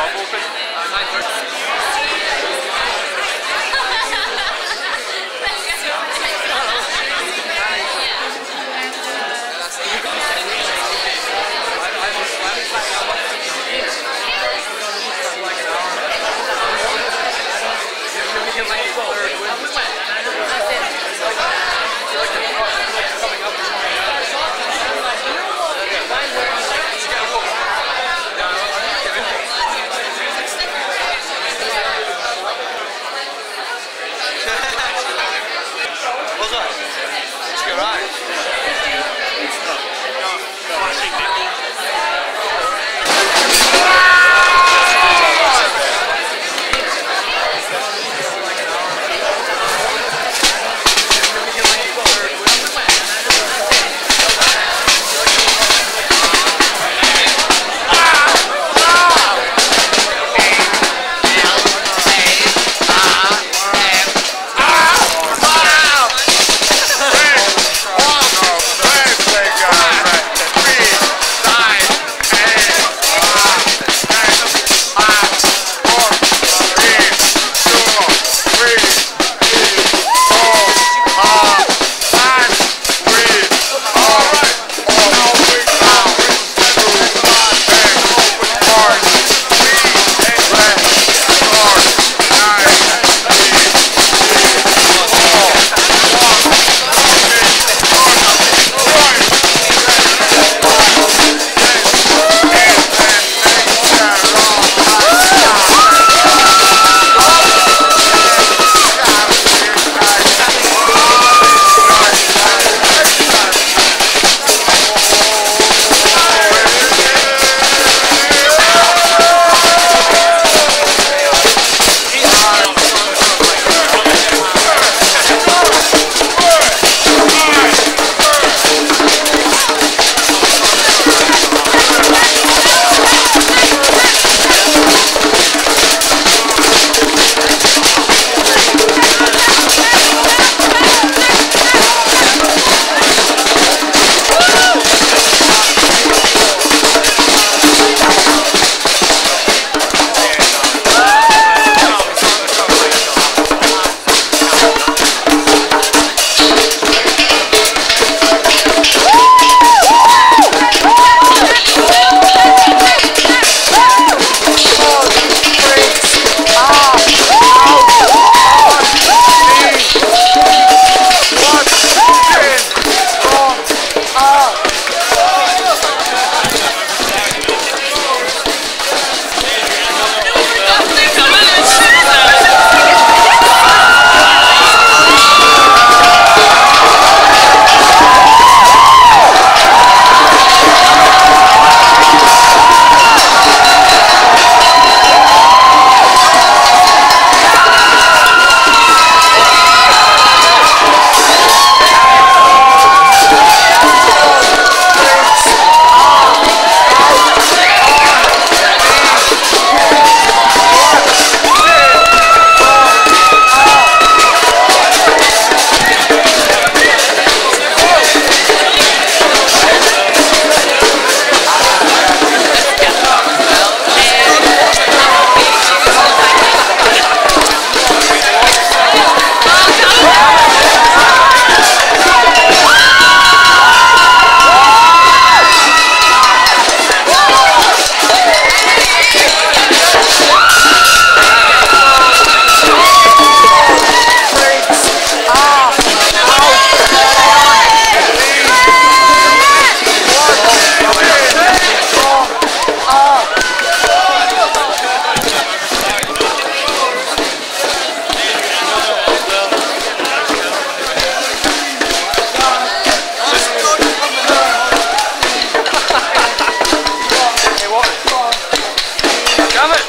bubble thing? Uh,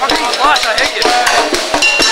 Fucking watch, I hate you.